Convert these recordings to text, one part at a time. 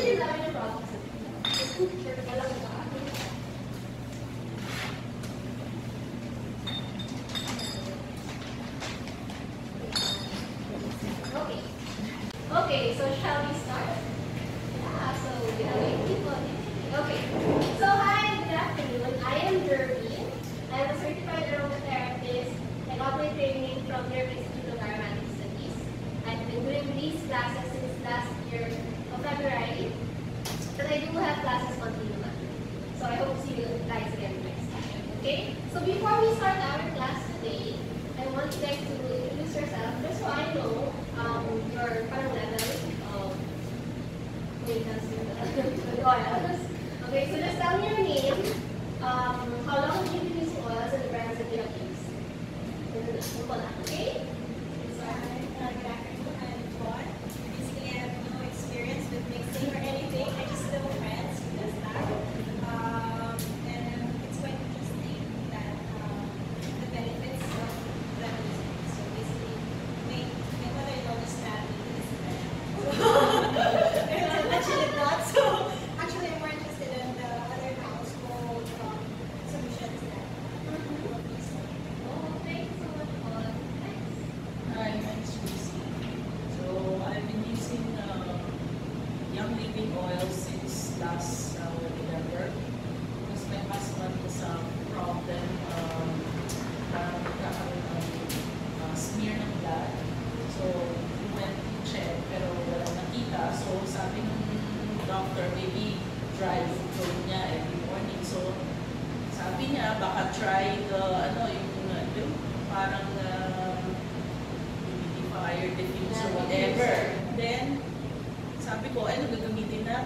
Actually, dami ng problems. Sure, wala ko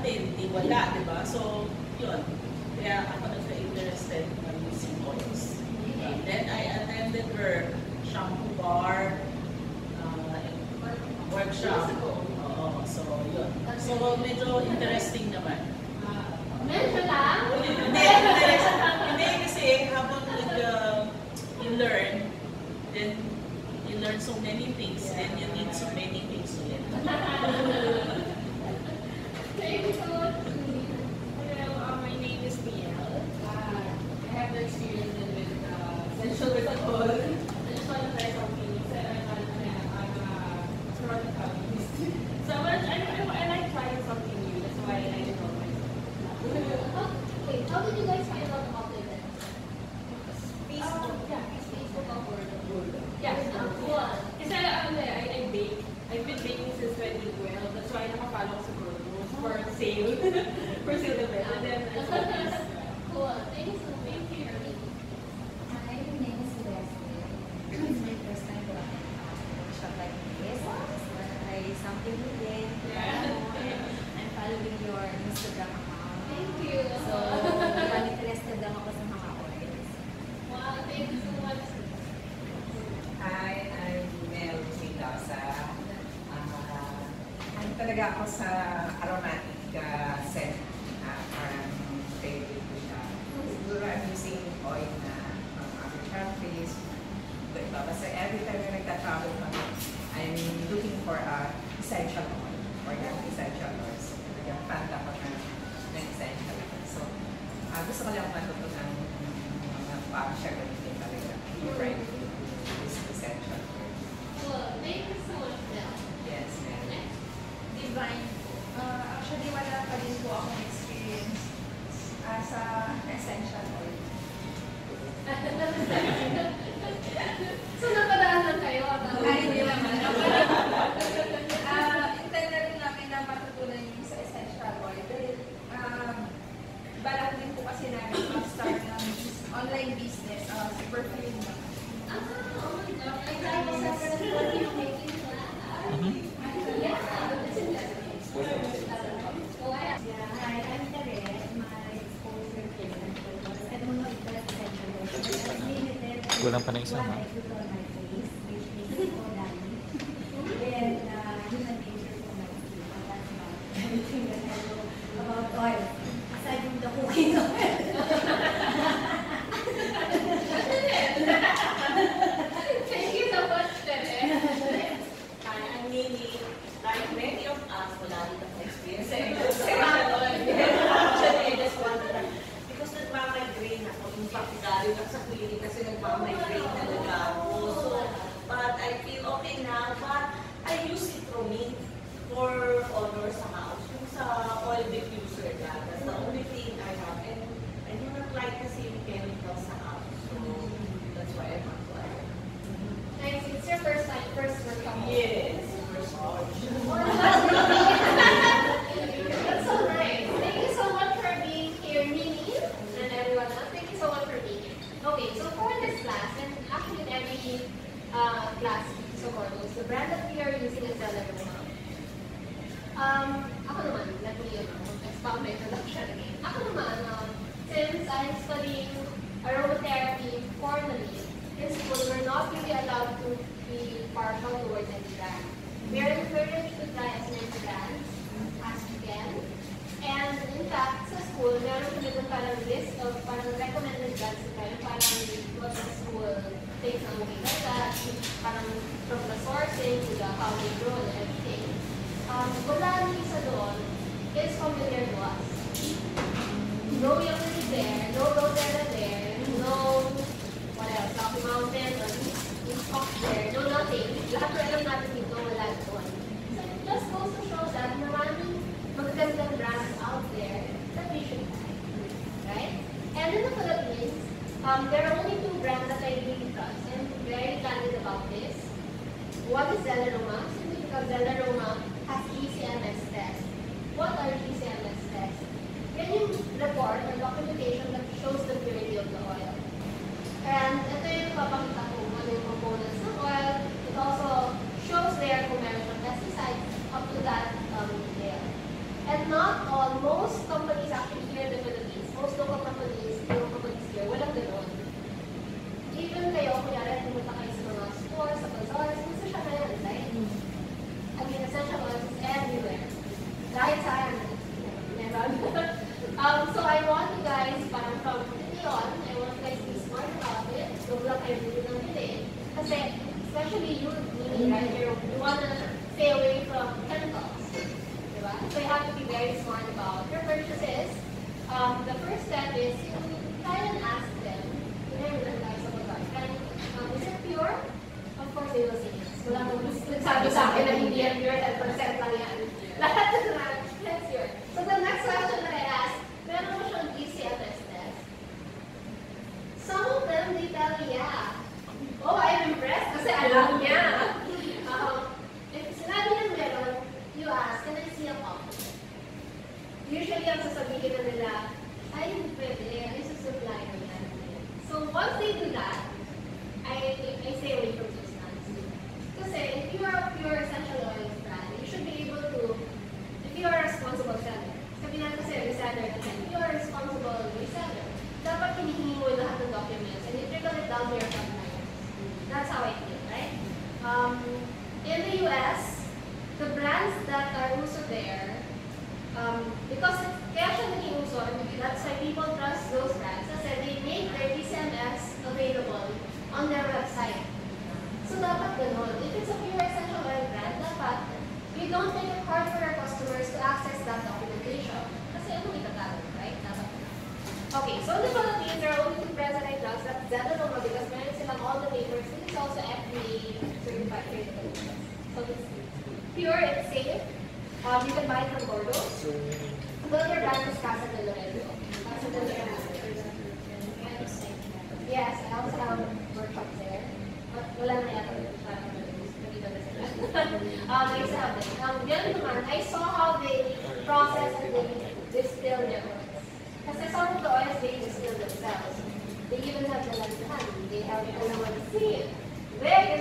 natin, wala, di ba? So, yun. Kaya ako nagka-interested on using oils. Mm-hmm. Then I attended her shampoo bar uh, workshop. So yun. So, medyo interesting naman. Ah, medyo lang? Hindi, hindi kasi habang nag, uh, you learn, then you learn so many things, then you need so many things. for syllabus. And then, Cool. Thank you so much. Thank you. Hi, my name is Leslie. It's my first time to attend a workshop like this. I something new din. I'm following your Instagram account. Thank you. I'm interested lang ako sa mga oils. Thank you so much. Hi, I'm Mel Mendoza. Uh, ano talaga ako sa aromatic sa essential oil. so, napadaan lang kayo? Ay, hindi naman. dalam pandangan Islam Ganun parang process will take something like that, parang from the sourcing to the how they grow and everything. Um, wala nang isa doon is combination we do that, I, I stay away from those ones. Kasi if you are pure essential oil, wala na yata uh, the example. Ang ganun naman, I saw how they process and they distill their oils. Kasi some of the oils, they distill themselves. They even have the left hand. They have the one seed. They're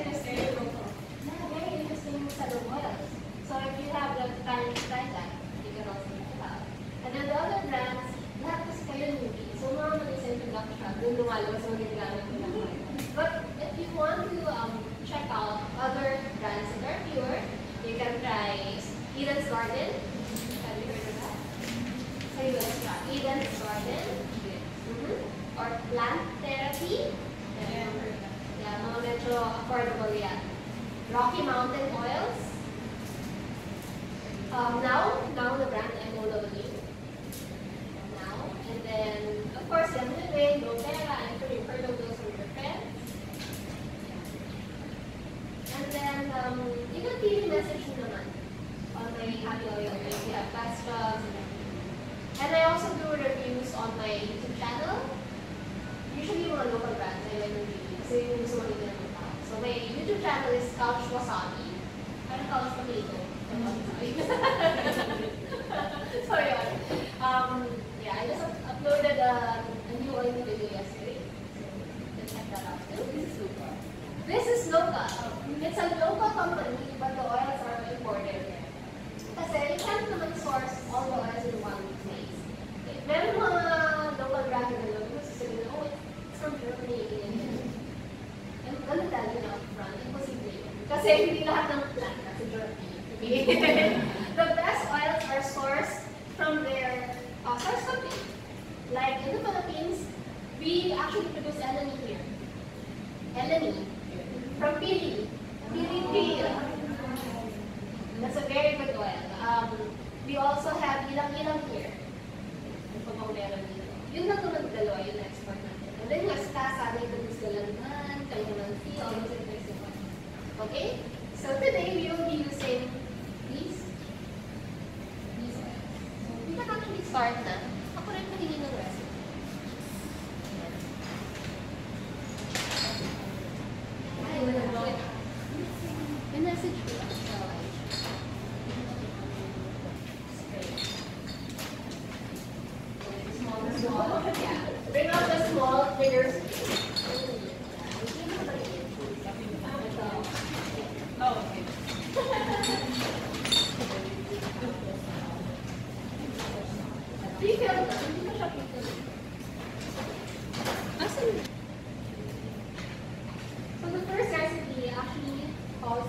um, you know, TV message me naman. On my Happy Hour, we have class and I also do reviews on my YouTube channel. Usually mga local brands, I like review. Kasi yung gusto mo nila. So my YouTube channel is Couch Wasabi. Ano Couch Potato? so yun. Um, yeah, I just uploaded a, a new oil video yesterday. So, check that out. This is LoKa. This is LoKa. It's a Luca. That's a very good one. Um, we also have ilang-ilang here. Ano pa bang meron dito? Yung natulog dalawa, yun na.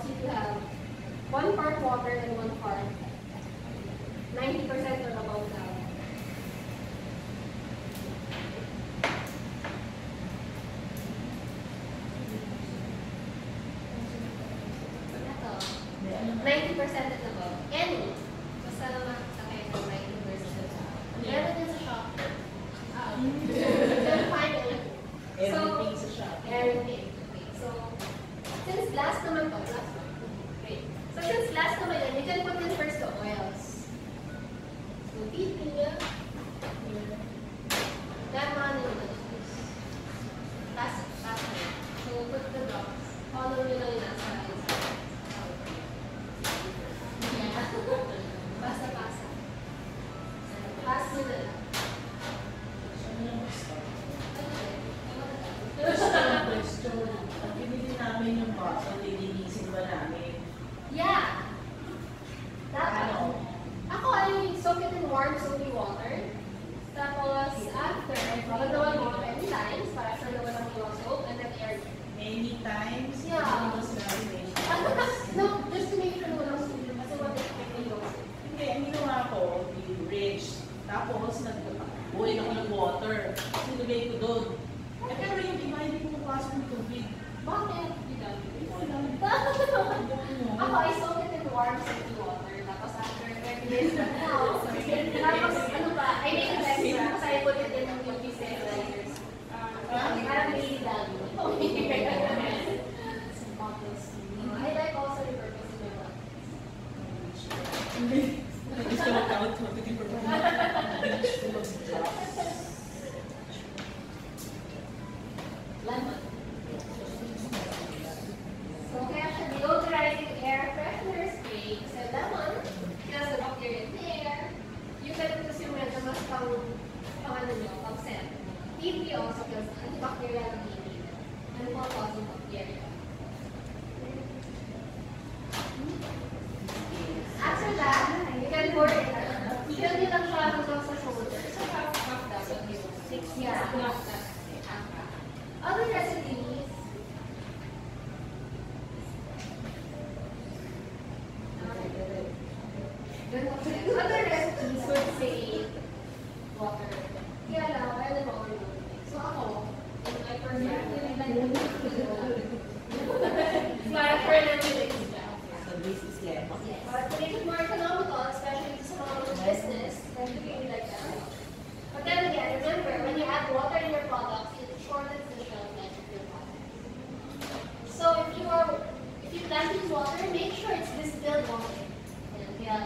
you have one part water and one part 90% or above that.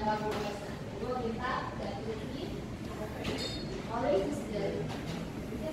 Always is the, the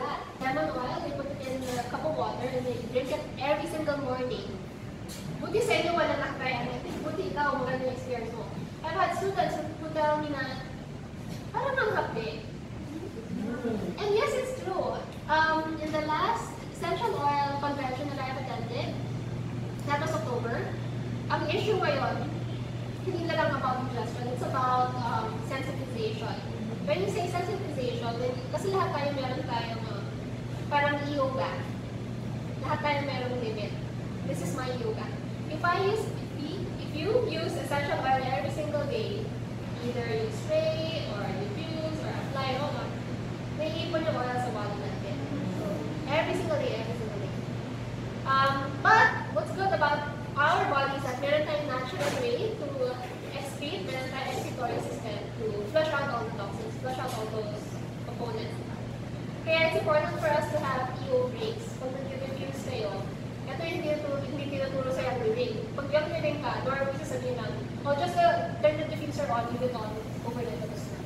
that. Oil, they put it in a cup of water and they drink it every single morning. Buti sa inyo wala nakakaya natin. Buti ikaw, maganda yung. I've had students who tell. And yes, it's true. Um, in the last essential oil convention that I've attended, that was October, ang issue ngayon, hindi na lang about ingestion, it's about um, sensitization. When you say sensitization, kasi lahat tayo meron tayong uh, parang yoga. Lahat tayo meron limit. This is my yoga. If I use, if you, use essential oil every single day, either you spray or diffuse or apply all on, naiipon yung oil sa body natin. So, every single day, every single day. Um, but, what's good about our body is that meron tayong natural way to system to flush out all the toxins, flush out all those it's important for us to have EO breaks. Pag nag-diffuse kayo, ito yung tinuturo, hindi tinuturo sa living. Pag young living ka, normally sasabihin lang, oh, just uh, turn the diffuser on, leave it on overnight tapos na.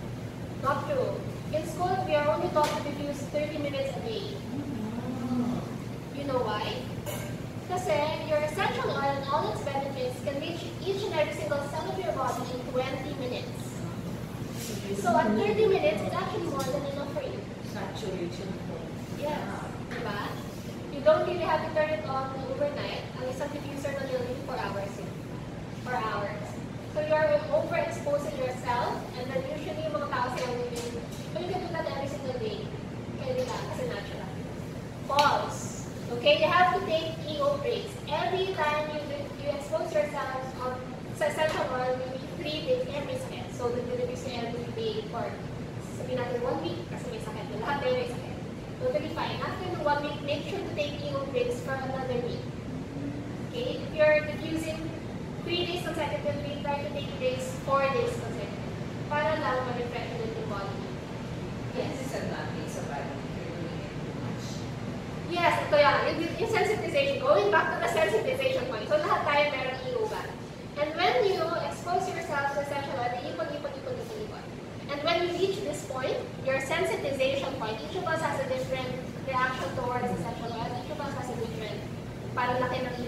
Not true. In school, we are only taught to diffuse 30 minutes a day. You know why? Kasi your essential oil and all its benefits can reach each and every single cell of your body in 20 minutes. So at 30 minutes, it's actually more than enough for you. Saturation point. Yes. Diba? You don't really have to turn it on overnight. Ang isang diffuser na yun, 4 hours yun. 4 hours. So you're overexposing yourself, and then usually yung mga tao sa living, but you can do that every single day. Kaya nila, kasi natural. False. Okay, you have to take EO breaks. Every time you you expose yourself on sa essential oil, you need 3 days every second. So, nag-release ka every day for, sabihin natin, 1 week, kasi may sakit. Lahat tayo may sakit. Totally fine. After the 1 week, make sure to take EO breaks for another week. Okay, if you're diffusing 3 days consecutively, try to take days, 4 days consecutively. Para lang ulit yung body. Yes, it's advantage sa body. You're too much. Yes, ito yan. Yung, yung sensitization, going back to the sensitization point. So lahat tayo meron iuban. And when you expose yourself to essential ipon, ipon, ipon, ipon, ipon. And when you reach this point, your sensitization point, each of us has a different reaction towards essential oil. Each of us has a different laki ng.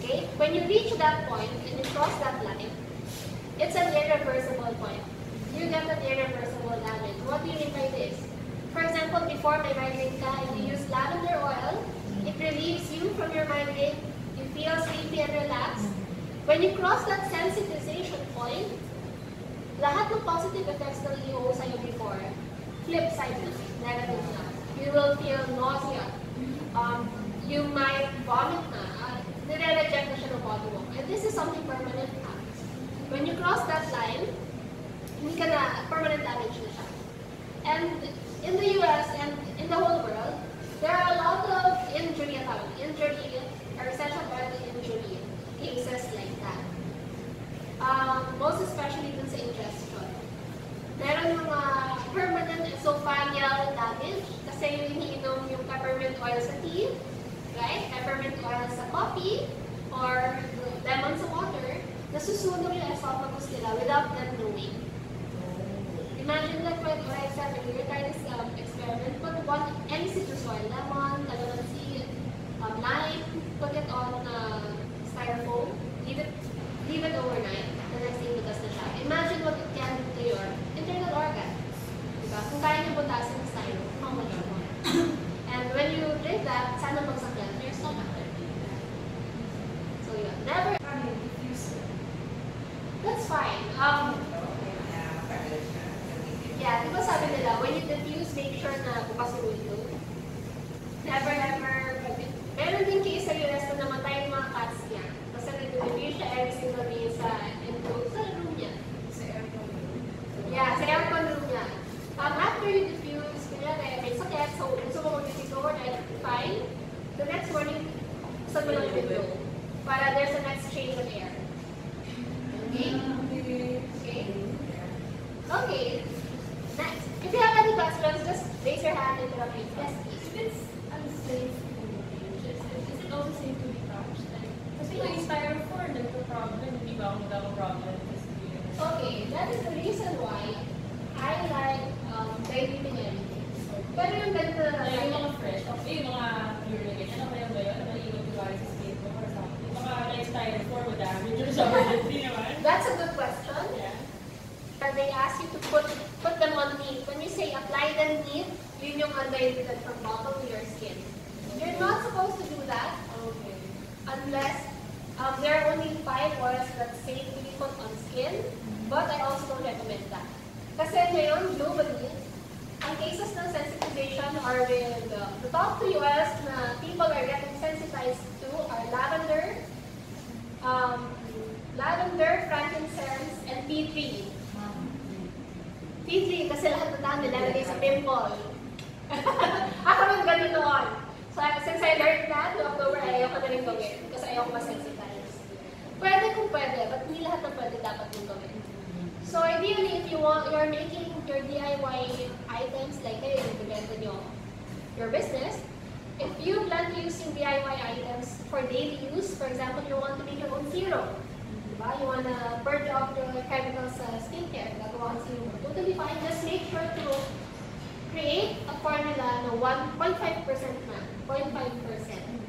Okay? When you reach that point and you cross that line, it's an irreversible point. You get an irreversible damage. What do you mean by this? For example, before may migraine ka, if you use lavender oil, it relieves you from your migraine. You feel sleepy and relaxed. When you cross that sensitization point, lahat ng positive effects ng EO sa'yo before, flip side na, negative na. You will feel nausea. Um, you might vomit na. Uh, nire-reject na siya ng body mo. And this is something permanent happens. When you cross that line, hindi ka na, permanent damage na siya. And in the US and in the whole world, there are a lot of injury at injury or essential oil injury cases like that. Um, most especially dun sa ingestion. Meron mga permanent esophageal damage kasi yung iniinom yung peppermint oil sa tea, right? Peppermint oil sa coffee or lemon sa water, nasusunog yung esophagus nila without them knowing. Imagine like when I said earlier, try this um, experiment. Put one, any citrus oil, lemon, calamansi, um, lime, put it on uh, styrofoam, leave it, leave it overnight. The next day, butas na siya. Imagine what it can do to your internal organs. Diba? Kung kaya niyo butasin ng styrofoam, how much? And when you drink that, sana magsakyan your stomach. Never, Paano yung diffuser? that's fine. Um, Na tagal siya. gamitin. Yeah, ba sabi nila, when you diffuse, make sure na bukas yung window. Never ever, meron din case sa US na namatay yung mga cats niya. Kasi nag-diffuse siya every single day sa, enclosed sa room niya. Sa aircon. Yeah, sa aircon room niya. Um, after you diffuse, kunyari, may sakit, so gusto mo mag-diffuse overnight, fine. The next morning, saan mo lang yung window. Para there's an exchange of air. Okay? Okay? Okay. Next. If you have any questions, just raise your hand and tell me. Yes, please. If it's unsafe to use, is, is it also safe to be touched? Like, kasi yung styrofoam, nagka-problem, hindi ba ako nagka-problem? Kasi yun. Okay, that is the reason why I like Pero yung ganito na Like, yung lang. mga fresh, okay, yung mga irrigation, ano kaya ba yun? Ano yung iwan sa skin mo or something? Yung mga like styrofoam with damage or something, hindi naman. That's a good question. Yeah. They ask you to put put them on neat. When you say apply them neat, yun yung undiluted from bottom to your skin. You're not supposed to do that Okay. unless um, there are only five oils that safe to be put on skin. But I also don't recommend that. Kasi ngayon, globally, ang cases ng sensitization are with uh, the top three oils na people are getting sensitized to are lavender, um, lavender, frankincense, and tea tree. Tea tree dami nilalagay sa pimple. Ako rin ganun noon. So since I learned that, no October, ayaw ko na rin gawin kasi ayaw ko masensitize. Pwede kung pwede, but hindi lahat ng pwede dapat yung gawin. So ideally, if you want, you're making your DIY items like, hey, ibibenta nyo your business, if you plan to using DIY items for daily use, for example, you want to make your own serum, diba? You want to purge off the chemicals sa skincare, gagawa kang serum. Totally fine. Just make sure to create a formula na 1.5% na. 0.5%,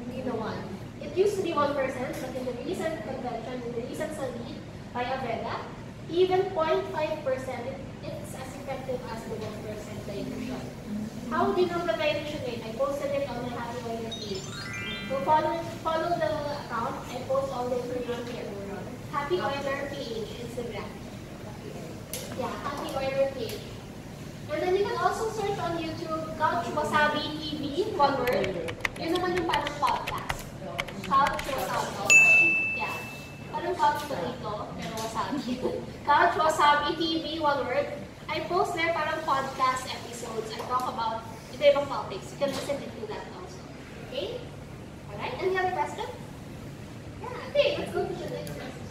hindi na 1. It used to be 1%, but in the recent convention, in the recent study by Aveda, even 0.5%, it, it's as effective as the 1% dilution. How do you know the dilution rate? I posted it on my Happy Oiler page. So follow, follow the account. I post all the information here. Happy Oiler page, Instagram. Yeah, Happy Oiler page. And then you can also search on YouTube, Couch Wasabi TV, one word. Yun naman yung parang podcast. Couch Wasabi. Yeah. Parang couch potato, pero wasabi. couch Wasabi TV, one word. I post there parang podcast episodes. I talk about iba-ibang topics. You can listen to that also. Okay? Alright, any other question? Yeah, okay, let's go to the next question.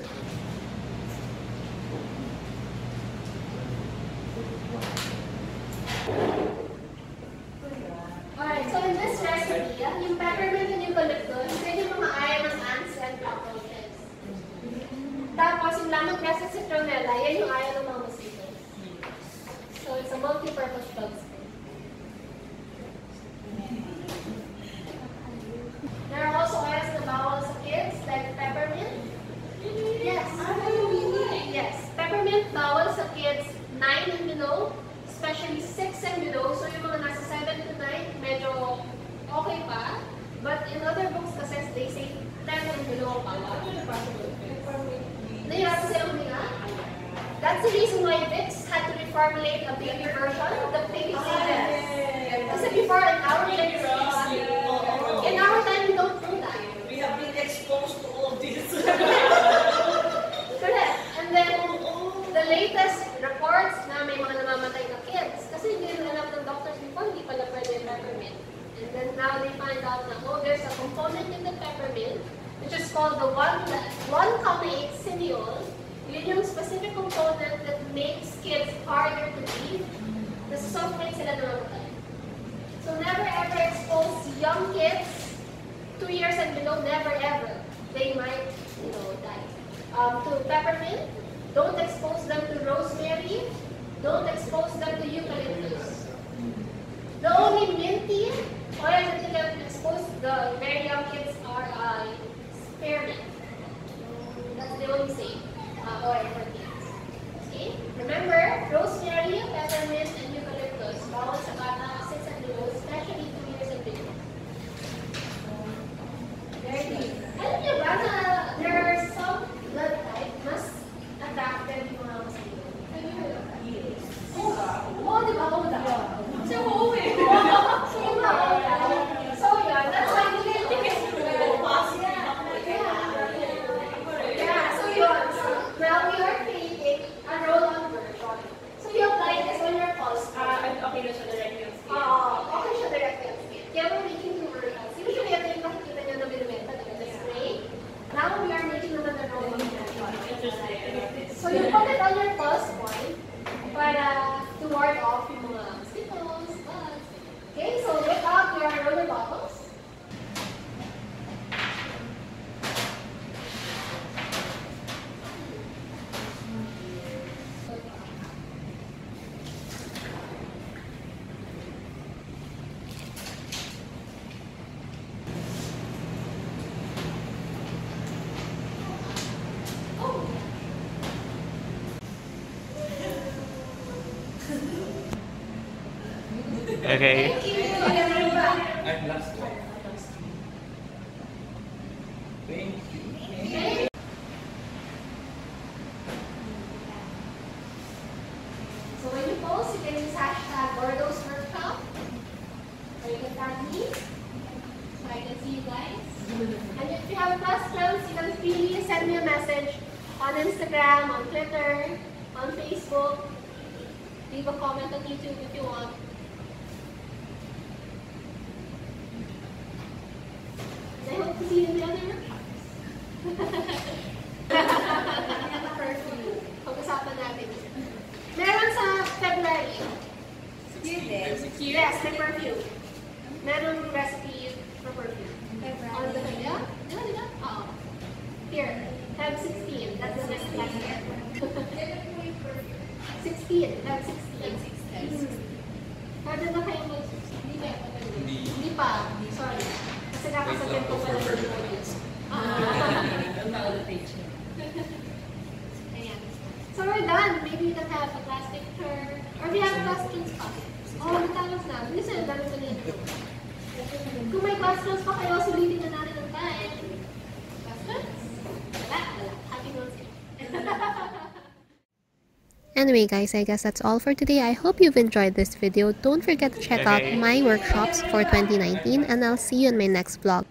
And then now they find out that, oh, there's a component in the peppermint, which is called the 1-8 cineol. Yun yung specific component that makes kids harder to breathe. Nasusuffocate sila namamatay. So never ever expose young kids, two years and below, never ever. They might, you know, die. Um, to peppermint, don't expose them to rosemary, don't expose them to eucalyptus. The only minty oil that you can expose the very young kids are uh, spearmint. That's the only safe uh, oil for kids. Okay? Remember, rosemary, peppermint, and eucalyptus. Bawal sa bata 6 and below, especially 2 years and below. Very good. Alam niyo ba na there are some blood type mas attracted yung mga mosquito? Have you heard of that? Yes. Oo, oh, di ba? Oo, di ba? So, oo eh. So, yung mga oo, So, yun. That's why we can think it's Yeah, so yun. So, now we are creating a roll-on version. So, yung light is on your pulse. Ah, okay na siya direct yung skin. Oo, okay siya direct yung skin. Kaya we're making two versions. Usually, ito yung nakikita niyo na binibenta na the spray. Now, we are making naman the roll-on version. Interesting. So, you put it on your pulse point para to ward off yung mga mosquitoes, bugs. Okay, so whip out your roller bottles. Okay. Pwede na kayo mag... Hindi ba? Hindi. Hindi pa. Sorry. Kasi nakasabit ko pala ng modules. Ang page niya. Ayan. So we're done. Maybe you can have a class picture. Or we have questions pa. Oh, natapos na. Bilis na, dami ko nito. Kung may questions pa kayo, sulitin na natin ang time. Questions? Wala, wala. Happy notes. Anyway guys, I guess that's all for today. I hope you've enjoyed this video. Don't forget to check out my workshops for 2019 and I'll see you in my next vlog.